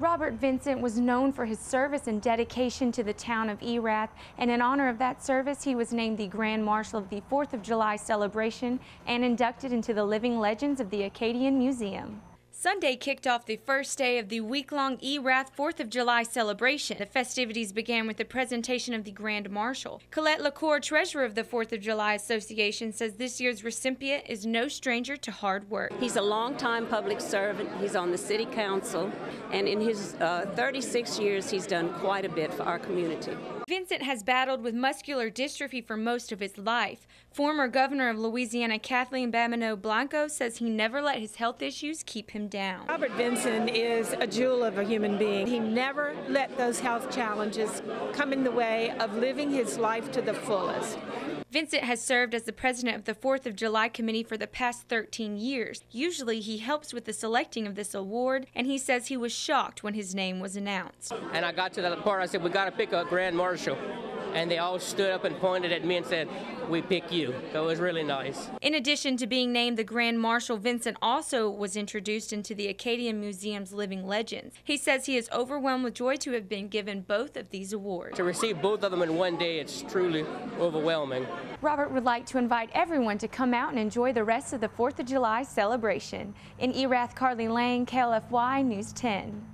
Robert Vincent was known for his service and dedication to the town of Erath, and in honor of that service, he was named the Grand Marshal of the 4th of July celebration and inducted into the Living Legends of the Acadian Museum. Sunday kicked off the first day of the week-long Erath 4th of July celebration. The festivities began with the presentation of the Grand Marshal. Colette LaCour, treasurer of the 4th of July Association, says this year's recipient is no stranger to hard work. He's a longtime public servant. He's on the city council, and in his uh, 36 years, he's done quite a bit for our community. Vincent has battled with muscular dystrophy for most of his life. Former governor of Louisiana Kathleen Babineaux Blanco says he never let his health issues keep him down. Robert Vincent is a jewel of a human being. He never let those health challenges come in the way of living his life to the fullest. Vincent has served as the president of the 4th of July Committee for the past 13 years. Usually he helps with the selecting of this award, and he says he was shocked when his name was announced. And I got to the part, I said, we got to pick a grand marshal and they all stood up and pointed at me and said, We pick you. So it was really nice. In addition to being named the Grand Marshal, Vincent also was introduced into the Acadian Museum's Living Legends. He says he is overwhelmed with joy to have been given both of these awards. To receive both of them in one day, it's truly overwhelming. Robert would like to invite everyone to come out and enjoy the rest of the 4th of July celebration. In Erath, Carly Laing, KLFY News 10.